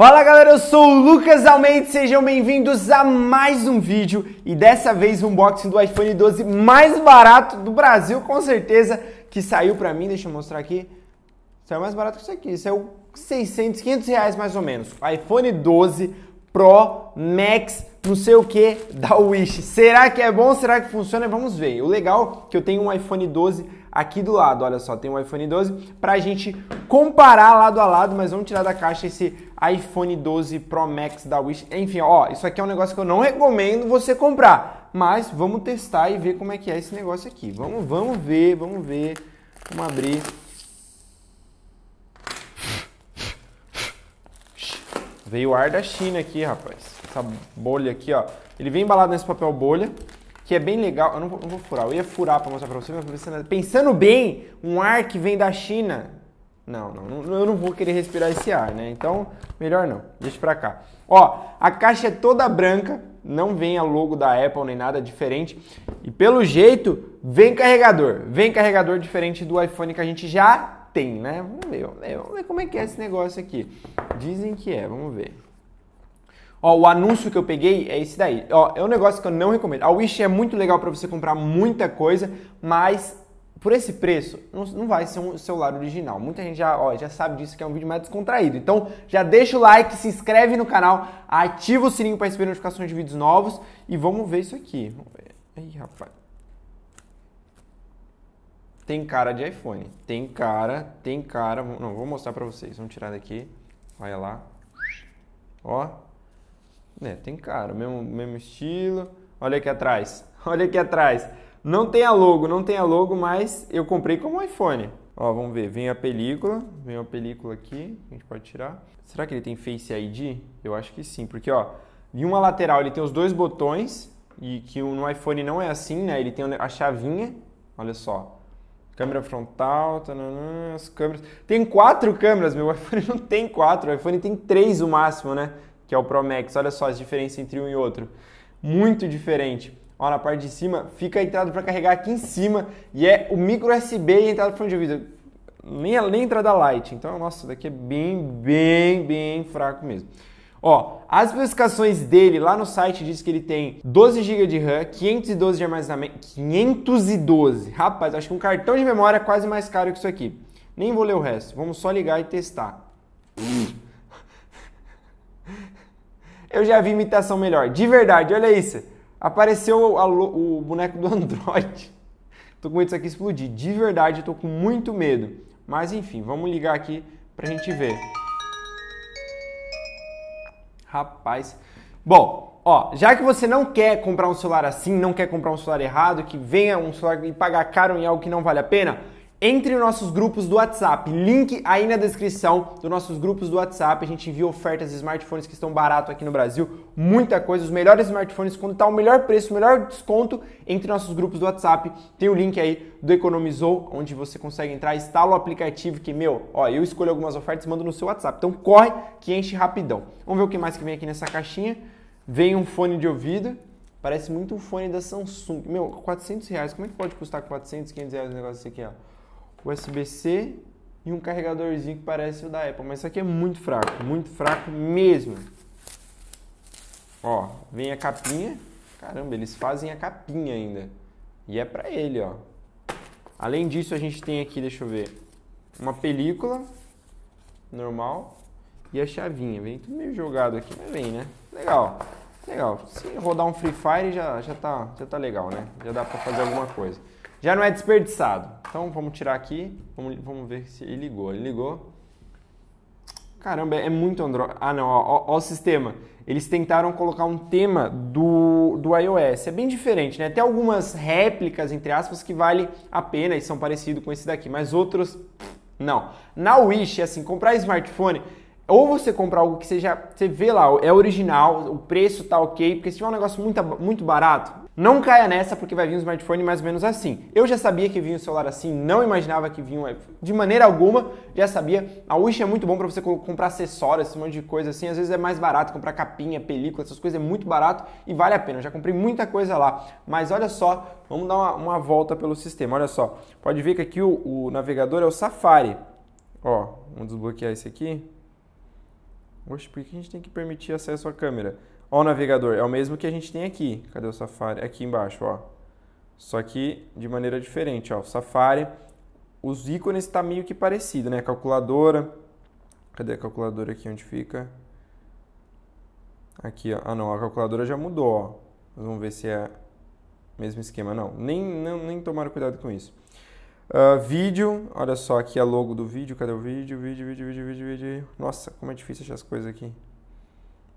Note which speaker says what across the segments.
Speaker 1: Fala galera, eu sou o Lucas Almeida, sejam bem-vindos a mais um vídeo e dessa vez um unboxing do iPhone 12 mais barato do Brasil, com certeza, que saiu pra mim, deixa eu mostrar aqui, saiu mais barato que isso aqui, saiu 600, 500 reais mais ou menos, iPhone 12 Pro Max, não sei o que, da Wish. Será que é bom? Será que funciona? Vamos ver. O legal é que eu tenho um iPhone 12 aqui do lado, olha só, tem um iPhone 12 pra gente comparar lado a lado, mas vamos tirar da caixa esse iPhone 12 Pro Max da Wish. Enfim, ó, isso aqui é um negócio que eu não recomendo você comprar, mas vamos testar e ver como é que é esse negócio aqui. Vamos, vamos ver, vamos ver. Vamos abrir. Veio o ar da China aqui, rapaz. Essa bolha aqui, ó. Ele vem embalado nesse papel bolha, que é bem legal. Eu não vou, não vou furar, eu ia furar para mostrar para você, mas pensando, pensando bem, um ar que vem da China. Não, não, eu não vou querer respirar esse ar, né? Então, melhor não. Deixa pra cá. Ó, a caixa é toda branca, não vem a logo da Apple nem nada diferente. E pelo jeito, vem carregador. Vem carregador diferente do iPhone que a gente já tem, né? Vamos ver, vamos ver, vamos ver como é que é esse negócio aqui. Dizem que é, vamos ver. Ó, o anúncio que eu peguei é esse daí. Ó, é um negócio que eu não recomendo. A Wish é muito legal para você comprar muita coisa, mas por esse preço não, não vai ser um celular original. Muita gente já, ó, já sabe disso que é um vídeo mais descontraído. Então já deixa o like, se inscreve no canal, ativa o sininho para receber notificações de vídeos novos e vamos ver isso aqui. Vamos ver. Ih, rapaz. Tem cara de iPhone. Tem cara, tem cara. Não, vou mostrar pra vocês. Vamos tirar daqui. Olha lá. Ó. É, tem cara. Mesmo, mesmo estilo. Olha aqui atrás. Olha aqui atrás. Não tem a logo, não tem a logo, mas eu comprei como iPhone. Ó, vamos ver. Vem a película. Vem a película aqui. A gente pode tirar. Será que ele tem Face ID? Eu acho que sim. Porque, ó, em uma lateral ele tem os dois botões. E que no iPhone não é assim, né? Ele tem a chavinha. Olha só. Câmera frontal, as câmeras. Tem quatro câmeras, meu iPhone não tem quatro, o iPhone tem três o máximo, né? Que é o Pro Max. Olha só as diferenças entre um e outro. Muito diferente. Ó, na parte de cima fica a entrada para carregar aqui em cima e é o micro USB e a entrada para fone de ouvido. Nem a, nem a entrada light. Então, nossa, daqui é bem, bem, bem fraco mesmo. Ó, as especificações dele lá no site diz que ele tem 12 GB de RAM, 512 de armazenamento, 512. Rapaz, acho que um cartão de memória é quase mais caro que isso aqui. Nem vou ler o resto, vamos só ligar e testar. Eu já vi imitação melhor, de verdade, olha isso. Apareceu o, o boneco do Android. Tô com medo disso aqui explodir, de verdade, tô com muito medo. Mas enfim, vamos ligar aqui pra gente ver. Rapaz. Bom, ó, já que você não quer comprar um celular assim, não quer comprar um celular errado, que venha um celular e pagar caro em algo que não vale a pena, entre nos nossos grupos do WhatsApp. Link aí na descrição dos nossos grupos do WhatsApp. A gente envia ofertas de smartphones que estão baratos aqui no Brasil. Muita coisa. Os melhores smartphones, quando está o melhor preço, o melhor desconto, entre nossos grupos do WhatsApp. Tem o link aí do Economizou, onde você consegue entrar, instala o aplicativo que, meu, ó, eu escolho algumas ofertas e mando no seu WhatsApp. Então corre que enche rapidão. Vamos ver o que mais que vem aqui nessa caixinha. Vem um fone de ouvido. Parece muito um fone da Samsung. Meu, 400 reais. Como é que pode custar 400, 500 reais o negócio aqui, ó? USB-C e um carregadorzinho que parece o da Apple. Mas isso aqui é muito fraco, muito fraco mesmo. Ó, vem a capinha. Caramba, eles fazem a capinha ainda. E é pra ele, ó. Além disso, a gente tem aqui, deixa eu ver, uma película normal e a chavinha. Vem tudo meio jogado aqui, mas vem, né? Legal, legal. Se rodar um Free Fire já, já, tá, já tá legal, né? Já dá pra fazer alguma coisa já não é desperdiçado. Então vamos tirar aqui, vamos, vamos ver se ele ligou. Ele ligou. Caramba, é muito Android. Ah, não, ó, ó, ó, o sistema. Eles tentaram colocar um tema do, do iOS. É bem diferente, né? Tem algumas réplicas, entre aspas, que vale a pena e são parecidos com esse daqui, mas outros, não. Na Wish, assim, comprar smartphone, ou você comprar algo que seja, você vê lá, é original, o preço tá ok, porque se tiver um negócio muito, muito barato, não caia nessa porque vai vir um smartphone mais ou menos assim. Eu já sabia que vinha um celular assim, não imaginava que vinha um de maneira alguma, já sabia. A Wish é muito bom para você comprar acessórios, esse monte de coisa assim. Às vezes é mais barato comprar capinha, película, essas coisas é muito barato e vale a pena. Eu já comprei muita coisa lá. Mas olha só, vamos dar uma, uma volta pelo sistema. Olha só, pode ver que aqui o, o navegador é o Safari. Ó, vamos desbloquear esse aqui. Oxe, por que a gente tem que permitir acesso à câmera? Ó o navegador, é o mesmo que a gente tem aqui. Cadê o Safari? Aqui embaixo, ó. Só que de maneira diferente, ó. O Safari, os ícones está meio que parecido, né? Calculadora. Cadê a calculadora aqui onde fica? Aqui, ó. Ah, não, a calculadora já mudou, ó. Vamos ver se é o mesmo esquema. Não, nem, nem tomaram cuidado com isso. Uh, vídeo, olha só aqui a logo do vídeo. Cadê o vídeo? Vídeo, vídeo, vídeo, vídeo, vídeo. Nossa, como é difícil achar as coisas aqui.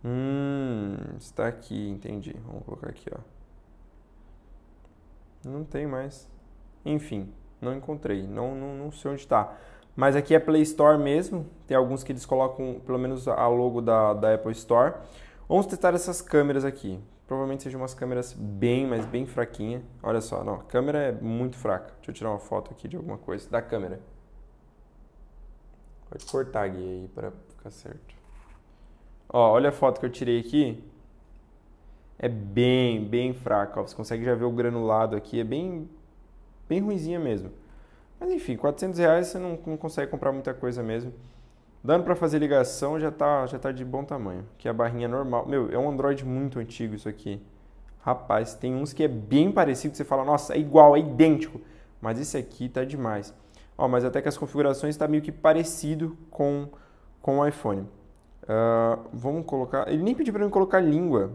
Speaker 1: Hum, está aqui, entendi. Vamos colocar aqui, ó. Não tem mais. Enfim, não encontrei. Não, não, não sei onde está. Mas aqui é Play Store mesmo. Tem alguns que eles colocam pelo menos a logo da, da Apple Store. Vamos testar essas câmeras aqui. Provavelmente sejam umas câmeras bem, mas bem fraquinha. Olha só, não, a câmera é muito fraca. Deixa eu tirar uma foto aqui de alguma coisa da câmera. Pode cortar, Gui, aí para ficar certo. Ó, olha a foto que eu tirei aqui. É bem, bem fraca. Você consegue já ver o granulado aqui. É bem, bem ruimzinha mesmo. Mas enfim, 400 reais você não, não consegue comprar muita coisa mesmo. Dando para fazer ligação já tá, já tá de bom tamanho. Que é a barrinha normal. Meu, é um Android muito antigo isso aqui. Rapaz, tem uns que é bem parecido. Você fala, nossa, é igual, é idêntico. Mas esse aqui tá demais. Ó, mas até que as configurações está meio que parecido com, com o iPhone. Uh, vamos colocar... Ele nem pediu para mim colocar língua.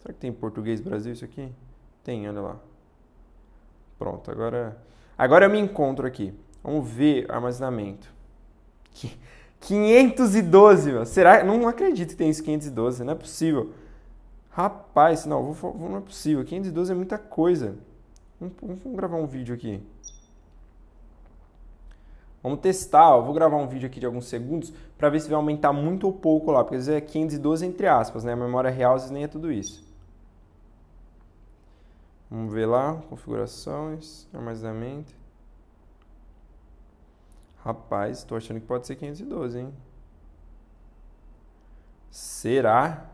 Speaker 1: Será que tem português Brasil isso aqui? Tem, olha lá. Pronto, agora... Agora eu me encontro aqui. Vamos ver armazenamento. Que... 512, meu. Será? Não, não acredito que tem isso 512, não é possível. Rapaz, não, vou, não é possível. 512 é muita coisa. Vamos, vamos gravar um vídeo aqui. Vamos testar, ó. vou gravar um vídeo aqui de alguns segundos para ver se vai aumentar muito ou pouco lá, porque às vezes é 512 entre aspas, né? A memória real às vezes nem é tudo isso. Vamos ver lá, configurações, armazenamento. Rapaz, estou achando que pode ser 512, hein? Será?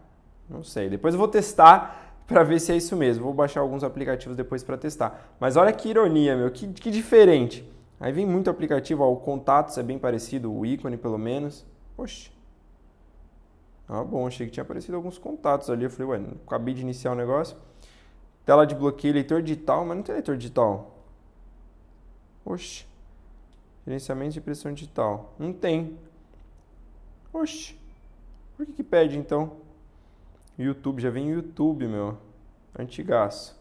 Speaker 1: Não sei. Depois eu vou testar para ver se é isso mesmo. Vou baixar alguns aplicativos depois para testar. Mas olha que ironia, meu, que, que diferente. Aí vem muito aplicativo, ó, o Contatos é bem parecido, o ícone pelo menos. Oxe. Ah, bom, achei que tinha aparecido alguns contatos ali. Eu falei, ué, acabei de iniciar o negócio. Tela de bloqueio, leitor digital, mas não tem leitor digital. Oxe. Gerenciamento de impressão digital. Não tem. Oxi. Por que, que pede então? YouTube, já vem YouTube, meu. Antigaço.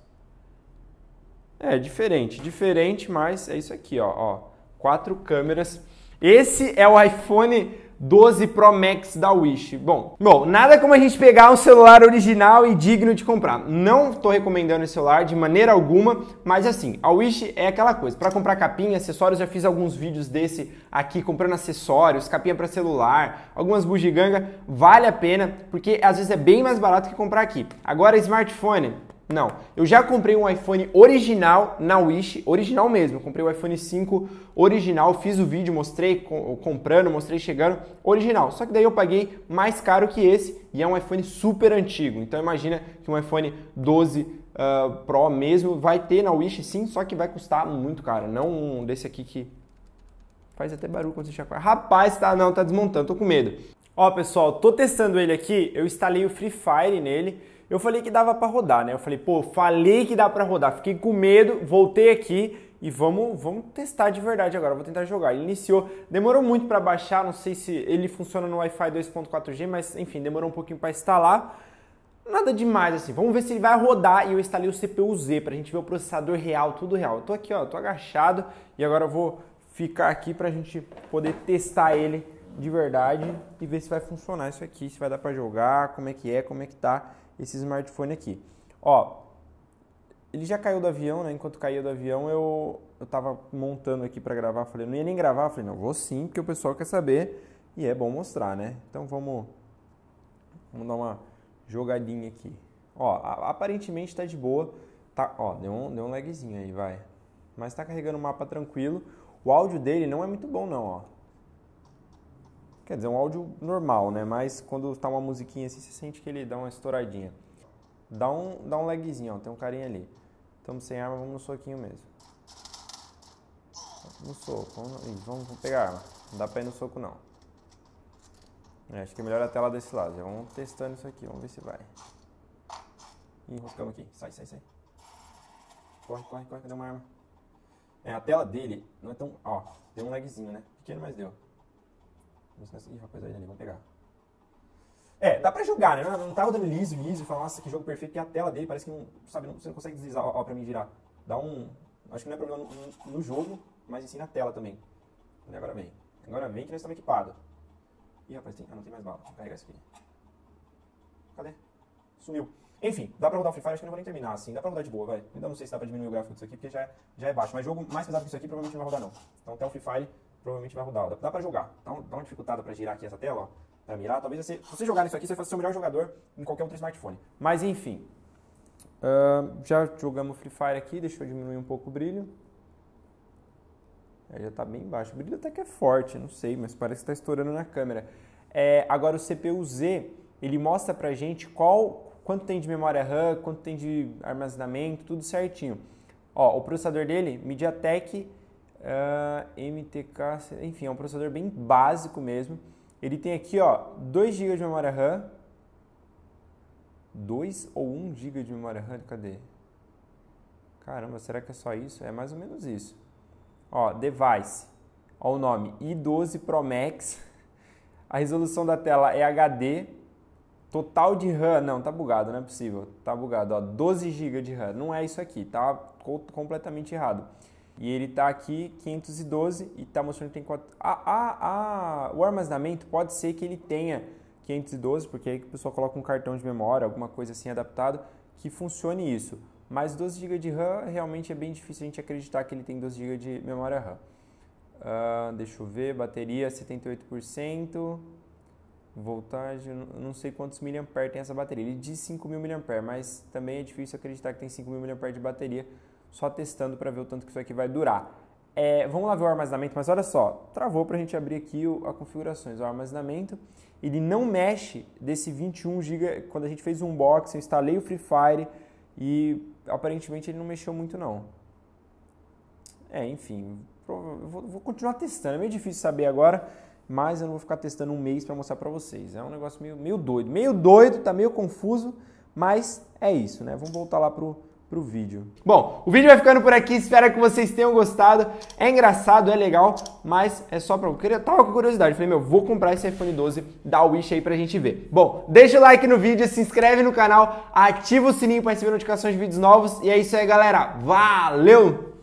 Speaker 1: É, diferente. Diferente, mas é isso aqui, ó. ó. Quatro câmeras. Esse é o iPhone 12 Pro Max da Wish. Bom, bom, nada como a gente pegar um celular original e digno de comprar. Não estou recomendando esse celular de maneira alguma, mas assim, a Wish é aquela coisa. Para comprar capinha, acessórios, já fiz alguns vídeos desse aqui comprando acessórios, capinha para celular, algumas bugiganga, vale a pena, porque às vezes é bem mais barato que comprar aqui. Agora smartphone, não, eu já comprei um iPhone original na Wish, original mesmo. Eu comprei o iPhone 5 original, fiz o vídeo, mostrei comprando, mostrei chegando, original. Só que daí eu paguei mais caro que esse e é um iPhone super antigo. Então imagina que um iPhone 12 uh, ah, Pro mesmo vai ter na Wish sim, só que vai custar muito caro. Não um desse aqui que faz até barulho quando você chacoalha. Rapaz, tá, não, tá desmontando, tô com medo. Ó pessoal, tô testando ele aqui, eu instalei o Free Fire nele. Eu falei que dava para rodar, né? Eu falei, pô, falei que dá para rodar. Fiquei com medo, voltei aqui e vamos, vamos testar de verdade agora. Vou tentar jogar. Ele iniciou, demorou muito para baixar, não sei se ele funciona no Wi-Fi 2.4G, mas enfim, demorou um pouquinho para instalar. Nada demais assim. Vamos ver se ele vai rodar e eu instalei o CPU Z pra gente ver o processador real, tudo real. Eu tô aqui, ó, tô agachado e agora eu vou ficar aqui pra gente poder testar ele de verdade e ver se vai funcionar isso aqui, se vai dar para jogar, como é que é, como é que tá esse smartphone aqui. Ó, ele já caiu do avião, né? Enquanto caía do avião, eu, eu tava montando aqui para gravar. Falei, não ia nem gravar. Falei, não, vou sim, porque o pessoal quer saber e é bom mostrar, né? Então vamos, vamos dar uma jogadinha aqui. Ó, aparentemente tá de boa. Tá, ó, deu um, deu um lagzinho aí, vai. Mas tá carregando o mapa tranquilo. O áudio dele não é muito bom, não, ó. Quer dizer, um áudio normal, né? Mas quando tá uma musiquinha assim, você sente que ele dá uma estouradinha. Dá um, dá um lagzinho, ó. Tem um carinha ali. Estamos sem arma, vamos no soquinho mesmo. No soco. Vamos, vamos pegar a arma. Não dá pra ir no soco, não. É, acho que é melhor a tela desse lado. Já vamos testando isso aqui, vamos ver se vai. Ih, enroscamos aqui. Sai, sai, sai. Corre, corre, corre, cadê uma arma? É, a tela dele não é tão... Ó, deu um lagzinho, né? Pequeno, mas deu. Ih, rapaz, aí ali, vamos pegar. É, dá pra jogar, né? Não, não tá rodando liso, liso, falar, nossa, que jogo perfeito, porque a tela dele parece que não, sabe, não, você não consegue deslizar, ó, pra mim girar. Dá um... Acho que não é problema no, no, jogo, mas sim na tela também. E agora vem. Agora vem que nós estamos equipados. Ih, rapaz, tem... Ah, não tem mais bala. Vou carregar isso aqui. Cadê? Sumiu. Enfim, dá pra rodar o Free Fire, acho que não vou nem terminar assim. Dá pra rodar de boa, vai. Ainda não sei se dá pra diminuir o gráfico disso aqui, porque já é, já é baixo. Mas jogo mais pesado que isso aqui provavelmente não vai rodar, não. Então até o Free Fire provavelmente vai rodar. Dá, dá pra jogar. Dá, um, dá uma dificultada pra girar aqui essa tela, ó. Pra mirar. Talvez você, se você jogar nisso aqui, você ser o melhor jogador em qualquer outro smartphone. Mas enfim. Uh, já jogamos Free Fire aqui, deixa eu diminuir um pouco o brilho. É, já está bem baixo. O brilho até que é forte, não sei, mas parece que está estourando na câmera. É, agora o CPU-Z, ele mostra pra gente qual, quanto tem de memória RAM, quanto tem de armazenamento, tudo certinho. Ó, o processador dele, MediaTek uh, ah, MTK, enfim, é um processador bem básico mesmo. Ele tem aqui, ó, 2 GB de memória RAM. 2 ou 1 GB de memória RAM? Cadê? Caramba, será que é só isso? É mais ou menos isso. Ó, device. Ó o nome, i12 Pro Max. A resolução da tela é HD. Total de RAM, não, tá bugado, não é possível. Tá bugado, ó, 12 GB de RAM. Não é isso aqui, tá completamente errado. E ele tá aqui 512 e tá mostrando que tem 4... Ah, ah, ah, o armazenamento pode ser que ele tenha 512, porque aí que a pessoa coloca um cartão de memória, alguma coisa assim adaptado, que funcione isso. Mas 12 GB de RAM realmente é bem difícil a gente acreditar que ele tem 12 GB de memória RAM. Uh, deixa eu ver, bateria 78%, voltagem, não sei quantos mAh tem essa bateria. Ele diz 5.000 mAh, mas também é difícil acreditar que tem 5.000 mAh de bateria, só testando para ver o tanto que isso aqui vai durar. É, vamos lá ver o armazenamento, mas olha só, travou para a gente abrir aqui o, a configurações. O armazenamento, ele não mexe desse 21 GB, quando a gente fez o unboxing, eu instalei o Free Fire e aparentemente ele não mexeu muito não. É, enfim, vou, vou continuar testando. É meio difícil saber agora, mas eu não vou ficar testando um mês para mostrar para vocês. É um negócio meio, meio doido. Meio doido, tá meio confuso, mas é isso, né? Vamos voltar lá pro, pro vídeo. Bom, o vídeo vai ficando por aqui, espero que vocês tenham gostado. É engraçado, é legal, mas é só pra... Eu tava com curiosidade, falei, meu, vou comprar esse iPhone 12 da Wish aí pra gente ver. Bom, deixa o like no vídeo, se inscreve no canal, ativa o sininho para receber notificações de vídeos novos e é isso aí, galera. Valeu!